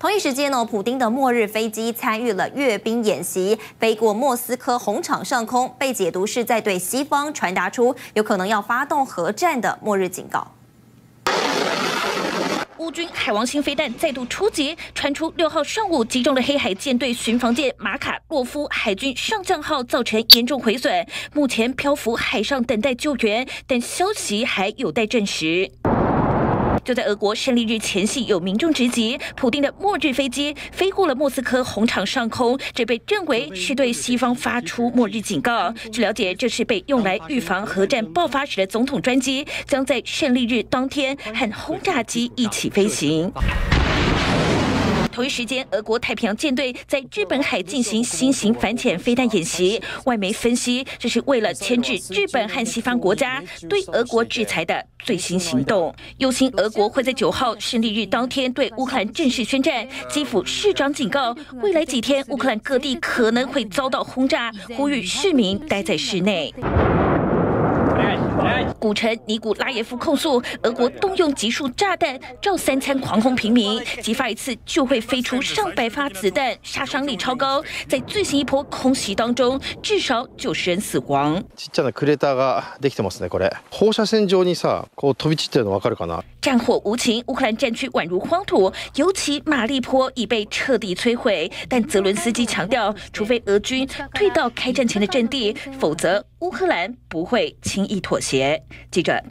同一时间呢，普丁的末日飞机参与了阅兵演习，飞过莫斯科红场上空，被解读是在对西方传达出有可能要发动核战的末日警告。乌军海王星飞弹再度出击，传出六号上午击中了黑海舰队巡防舰马卡洛夫海军上将号，造成严重毁损，目前漂浮海上等待救援，但消息还有待证实。就在俄国胜利日前夕，有民众直击普丁的末日飞机飞过了莫斯科红场上空，这被认为是对西方发出末日警告。据了解，这是被用来预防核战爆发时的总统专机，将在胜利日当天和轰炸机一起飞行。同一时间，俄国太平洋舰队在日本海进行新型反潜飞弹演习。外媒分析，这是为了牵制日本和西方国家对俄国制裁的最新行动。忧心俄国会在九号胜利日当天对乌克兰正式宣战。基辅市长警告，未来几天乌克兰各地可能会遭到轰炸，呼吁市民待在室内。古城尼古拉耶夫控诉俄国动用集束炸弹，照三餐狂轰平民，击发一次就会飞出上百发子弹，杀伤力超高。在最新一波空袭当中，至少九十人死亡。ちっちゃなクレーターができてますね。これ放射線状にさ、こう飛び散ってるのわかるかな？战火无情，乌克兰战区宛如荒土，尤其马利坡已被彻底摧毁。但泽伦斯基强调，除非俄军退到开战前的阵地，否则 乌克兰不会轻易妥协。记者。